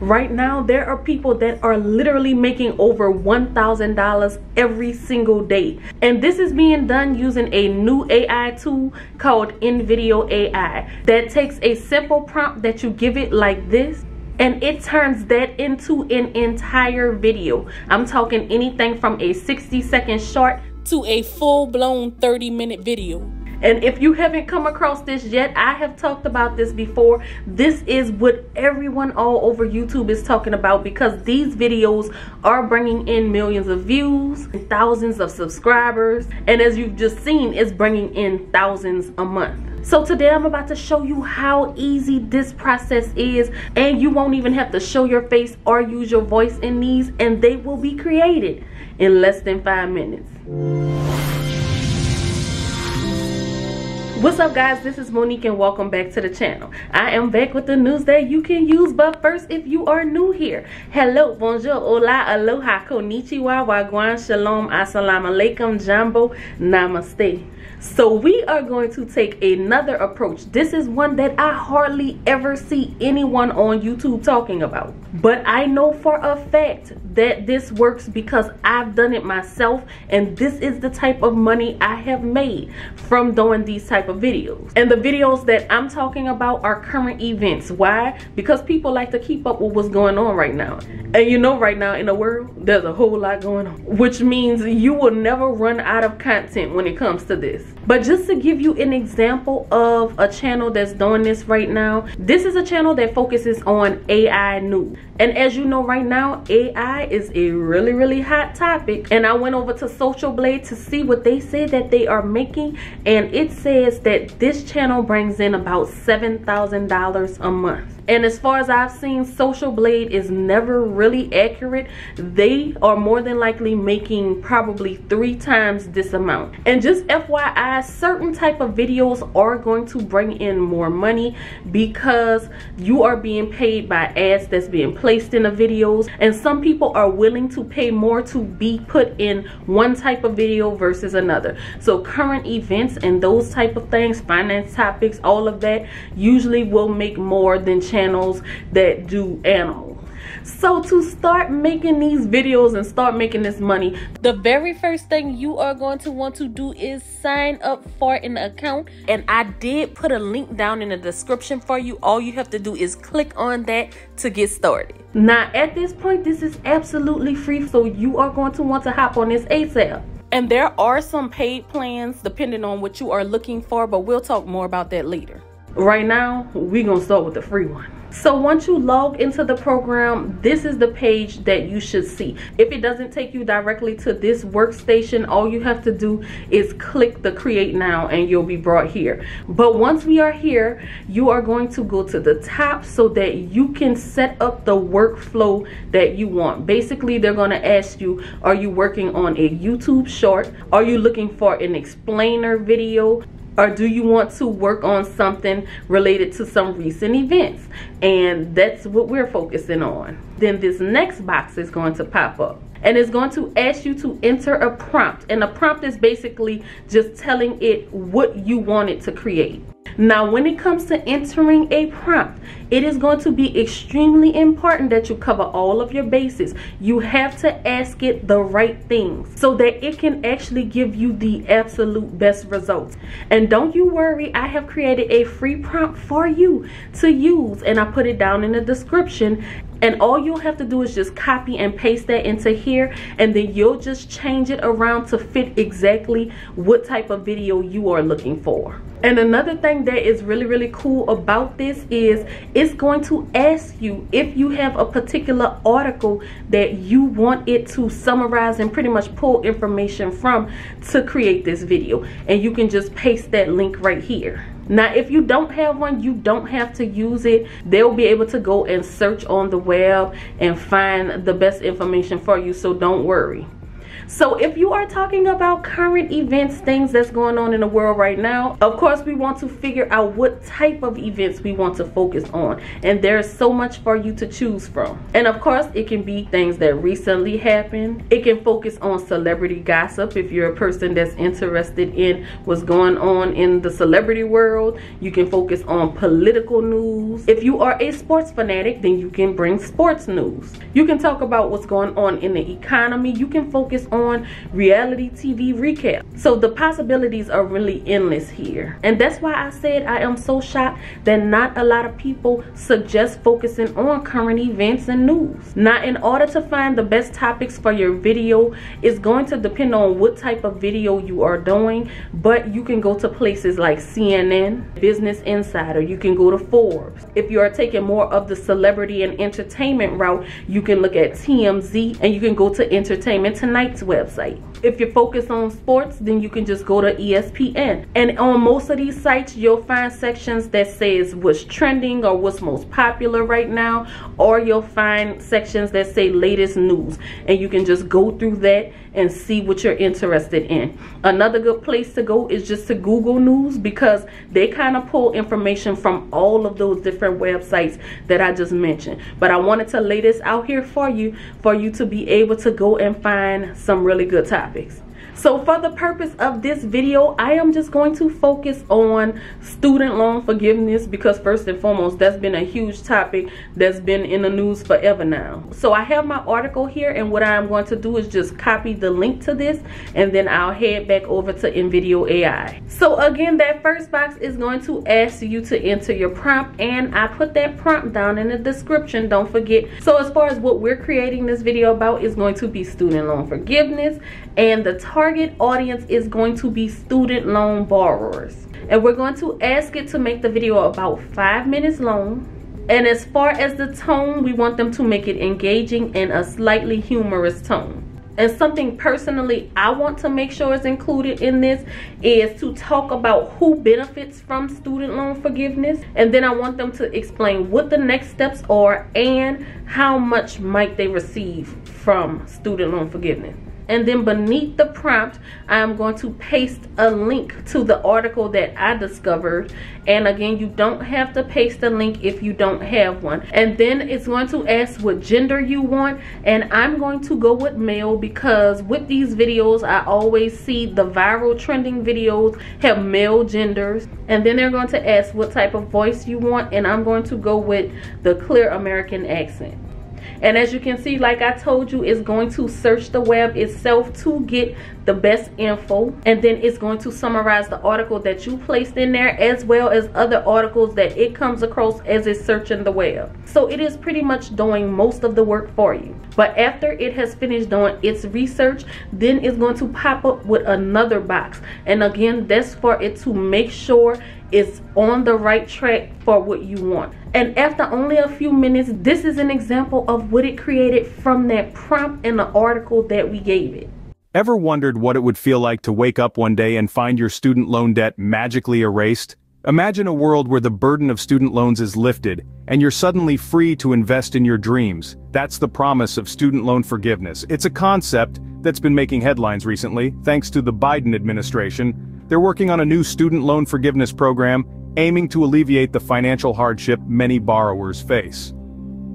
Right now, there are people that are literally making over $1,000 every single day. And this is being done using a new AI tool called InVideo AI that takes a simple prompt that you give it like this and it turns that into an entire video. I'm talking anything from a 60 second short to a full blown 30 minute video. And if you haven't come across this yet, I have talked about this before. This is what everyone all over YouTube is talking about because these videos are bringing in millions of views, and thousands of subscribers, and as you've just seen, it's bringing in thousands a month. So today I'm about to show you how easy this process is and you won't even have to show your face or use your voice in these and they will be created in less than five minutes. What's up guys, this is Monique and welcome back to the channel. I am back with the news that you can use, but first if you are new here, hello, bonjour, hola, aloha, konnichiwa, wagwan, shalom, assalamu alaikum, jambo, namaste. So we are going to take another approach. This is one that I hardly ever see anyone on YouTube talking about. But I know for a fact that this works because I've done it myself and this is the type of money I have made from doing these type of videos. And the videos that I'm talking about are current events. Why? Because people like to keep up with what's going on right now. And you know right now in the world, there's a whole lot going on. Which means you will never run out of content when it comes to this. But just to give you an example of a channel that's doing this right now, this is a channel that focuses on AI news. And as you know right now, AI is a really, really hot topic. And I went over to Social Blade to see what they say that they are making. And it says that this channel brings in about $7,000 a month. And as far as I've seen, Social Blade is never really accurate. They are more than likely making probably three times this amount. And just FYI, certain type of videos are going to bring in more money because you are being paid by ads that's being placed in the videos. And some people are willing to pay more to be put in one type of video versus another. So current events and those type of things, finance topics, all of that usually will make more than channels that do animals. So to start making these videos and start making this money, the very first thing you are going to want to do is sign up for an account. And I did put a link down in the description for you. All you have to do is click on that to get started. Now at this point, this is absolutely free. So you are going to want to hop on this ASAP. And there are some paid plans depending on what you are looking for, but we'll talk more about that later. Right now, we're gonna start with the free one. So once you log into the program, this is the page that you should see. If it doesn't take you directly to this workstation, all you have to do is click the create now and you'll be brought here. But once we are here, you are going to go to the top so that you can set up the workflow that you want. Basically, they're gonna ask you, are you working on a YouTube short? Are you looking for an explainer video? Or do you want to work on something related to some recent events? And that's what we're focusing on. Then this next box is going to pop up. And it's going to ask you to enter a prompt. And a prompt is basically just telling it what you want it to create now, when it comes to entering a prompt, it is going to be extremely important that you cover all of your bases. You have to ask it the right things so that it can actually give you the absolute best results. And don't you worry, I have created a free prompt for you to use and I put it down in the description and all you'll have to do is just copy and paste that into here and then you'll just change it around to fit exactly what type of video you are looking for and another thing that is really really cool about this is it's going to ask you if you have a particular article that you want it to summarize and pretty much pull information from to create this video and you can just paste that link right here now, if you don't have one, you don't have to use it. They'll be able to go and search on the web and find the best information for you, so don't worry. So if you are talking about current events, things that's going on in the world right now, of course we want to figure out what type of events we want to focus on. And there's so much for you to choose from. And of course, it can be things that recently happened. It can focus on celebrity gossip if you're a person that's interested in what's going on in the celebrity world. You can focus on political news. If you are a sports fanatic, then you can bring sports news. You can talk about what's going on in the economy. You can focus on reality TV recap. So the possibilities are really endless here. And that's why I said I am so shocked that not a lot of people suggest focusing on current events and news. Now, in order to find the best topics for your video, it's going to depend on what type of video you are doing, but you can go to places like CNN, Business Insider, you can go to Forbes. If you are taking more of the celebrity and entertainment route, you can look at TMZ and you can go to Entertainment Tonight's website. If you're focused on sports, then you can just go to ESPN. And on most of these sites, you'll find sections that says what's trending or what's most popular right now. Or you'll find sections that say latest news. And you can just go through that and see what you're interested in. Another good place to go is just to Google News because they kind of pull information from all of those different websites that I just mentioned. But I wanted to lay this out here for you, for you to be able to go and find some really good topics topics. So for the purpose of this video, I am just going to focus on student loan forgiveness because first and foremost, that's been a huge topic that's been in the news forever now. So I have my article here and what I'm going to do is just copy the link to this and then I'll head back over to InVideo AI. So again, that first box is going to ask you to enter your prompt and I put that prompt down in the description, don't forget. So as far as what we're creating this video about is going to be student loan forgiveness and the target audience is going to be student loan borrowers. And we're going to ask it to make the video about five minutes long. And as far as the tone we want them to make it engaging in a slightly humorous tone. And something personally I want to make sure is included in this is to talk about who benefits from student loan forgiveness. And then I want them to explain what the next steps are and how much might they receive from student loan forgiveness and then beneath the prompt I am going to paste a link to the article that I discovered. And again you don't have to paste a link if you don't have one. And then it's going to ask what gender you want. And I'm going to go with male because with these videos I always see the viral trending videos have male genders. And then they're going to ask what type of voice you want. And I'm going to go with the clear American accent and as you can see like i told you it's going to search the web itself to get the best info. And then it's going to summarize the article that you placed in there as well as other articles that it comes across as it's searching the web. So it is pretty much doing most of the work for you. But after it has finished doing its research then it's going to pop up with another box. And again that's for it to make sure it's on the right track for what you want. And after only a few minutes, this is an example of what it created from that prompt in the article that we gave it. Ever wondered what it would feel like to wake up one day and find your student loan debt magically erased? Imagine a world where the burden of student loans is lifted, and you're suddenly free to invest in your dreams. That's the promise of student loan forgiveness. It's a concept that's been making headlines recently, thanks to the Biden administration, they're working on a new student loan forgiveness program, aiming to alleviate the financial hardship many borrowers face.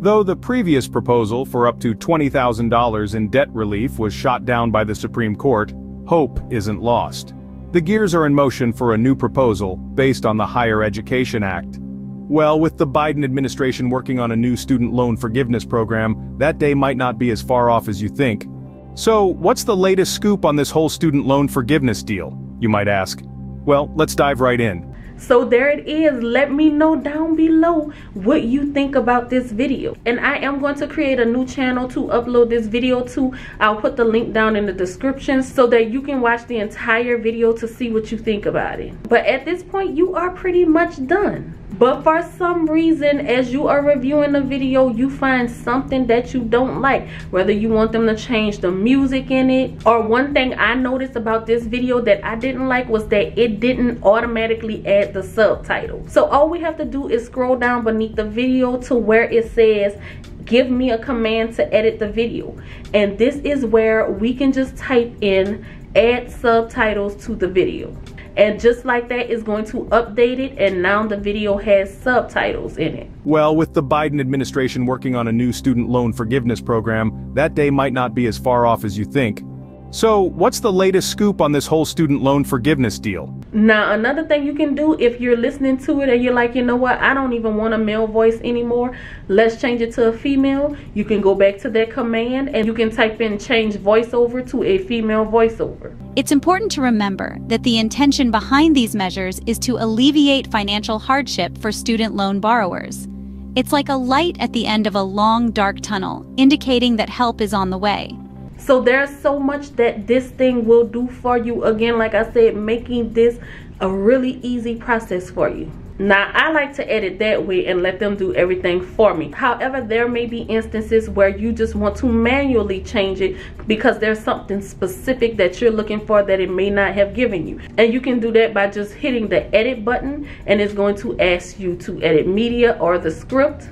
Though the previous proposal for up to $20,000 in debt relief was shot down by the Supreme Court, hope isn't lost. The gears are in motion for a new proposal, based on the Higher Education Act. Well, with the Biden administration working on a new student loan forgiveness program, that day might not be as far off as you think. So, what's the latest scoop on this whole student loan forgiveness deal? you might ask. Well, let's dive right in. So there it is. Let me know down below what you think about this video. And I am going to create a new channel to upload this video to. I'll put the link down in the description so that you can watch the entire video to see what you think about it. But at this point, you are pretty much done but for some reason as you are reviewing the video you find something that you don't like whether you want them to change the music in it or one thing i noticed about this video that i didn't like was that it didn't automatically add the subtitle so all we have to do is scroll down beneath the video to where it says give me a command to edit the video. And this is where we can just type in add subtitles to the video. And just like that, it's going to update it and now the video has subtitles in it. Well, with the Biden administration working on a new student loan forgiveness program, that day might not be as far off as you think. So, what's the latest scoop on this whole student loan forgiveness deal? Now, another thing you can do if you're listening to it and you're like, you know what, I don't even want a male voice anymore, let's change it to a female. You can go back to that command and you can type in change voiceover to a female voiceover. It's important to remember that the intention behind these measures is to alleviate financial hardship for student loan borrowers. It's like a light at the end of a long, dark tunnel, indicating that help is on the way. So there's so much that this thing will do for you. Again, like I said, making this a really easy process for you. Now, I like to edit that way and let them do everything for me. However, there may be instances where you just want to manually change it because there's something specific that you're looking for that it may not have given you. And you can do that by just hitting the edit button and it's going to ask you to edit media or the script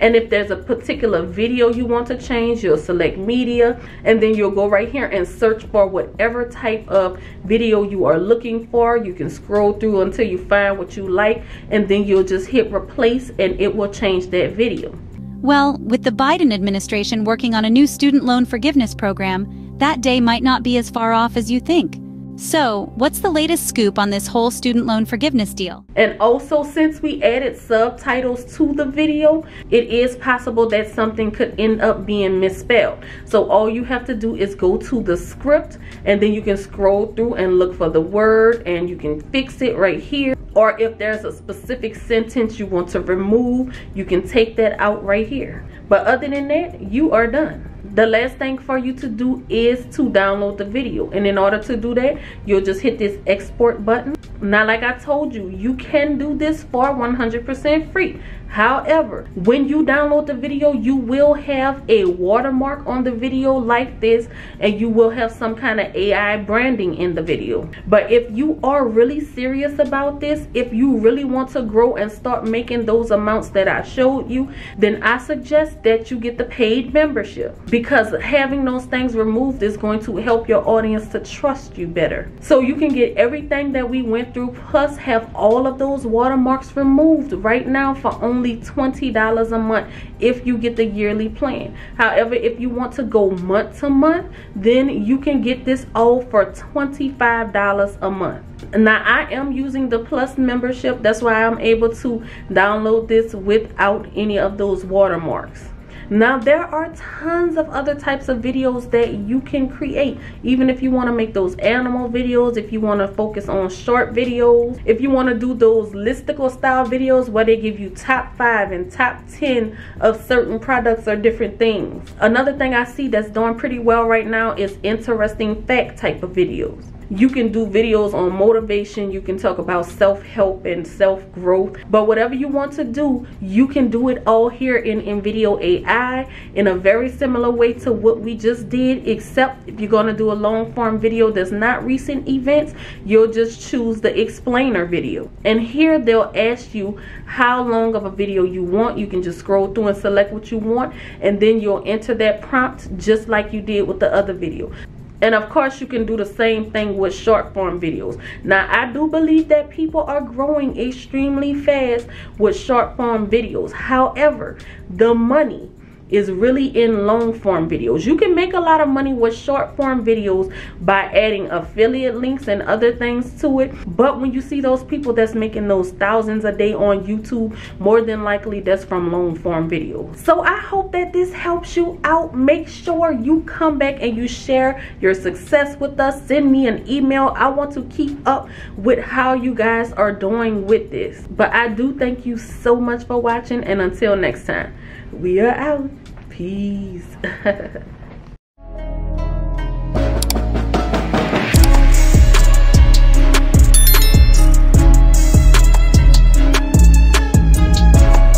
and if there's a particular video you want to change you'll select media and then you'll go right here and search for whatever type of video you are looking for. You can scroll through until you find what you like and then you'll just hit replace and it will change that video. Well with the biden administration working on a new student loan forgiveness program that day might not be as far off as you think so, what's the latest scoop on this whole student loan forgiveness deal? And also, since we added subtitles to the video, it is possible that something could end up being misspelled. So all you have to do is go to the script and then you can scroll through and look for the word and you can fix it right here. Or if there's a specific sentence you want to remove, you can take that out right here. But other than that, you are done the last thing for you to do is to download the video. And in order to do that you'll just hit this export button. Now like i told you you can do this for 100 percent free However, when you download the video, you will have a watermark on the video like this and you will have some kind of AI branding in the video. But if you are really serious about this, if you really want to grow and start making those amounts that I showed you, then I suggest that you get the paid membership because having those things removed is going to help your audience to trust you better. So you can get everything that we went through plus have all of those watermarks removed right now for only only $20 a month if you get the yearly plan. However, if you want to go month to month, then you can get this all for $25 a month. Now, I am using the Plus membership. That's why I'm able to download this without any of those watermarks. Now there are tons of other types of videos that you can create. Even if you want to make those animal videos, if you want to focus on short videos, if you want to do those listicle style videos where they give you top five and top 10 of certain products or different things. Another thing I see that's doing pretty well right now is interesting fact type of videos you can do videos on motivation. You can talk about self-help and self-growth. But whatever you want to do you can do it all here in InVideo AI in a very similar way to what we just did except if you're going to do a long form video that's not recent events you'll just choose the explainer video. And here they'll ask you how long of a video you want. You can just scroll through and select what you want and then you'll enter that prompt just like you did with the other video and of course you can do the same thing with short form videos. Now i do believe that people are growing extremely fast with short form videos. However the money is really in long form videos. You can make a lot of money with short form videos by adding affiliate links and other things to it. But when you see those people that's making those thousands a day on YouTube, more than likely that's from long form videos. So I hope that this helps you out. Make sure you come back and you share your success with us. Send me an email. I want to keep up with how you guys are doing with this. But I do thank you so much for watching and until next time we are out. Peace.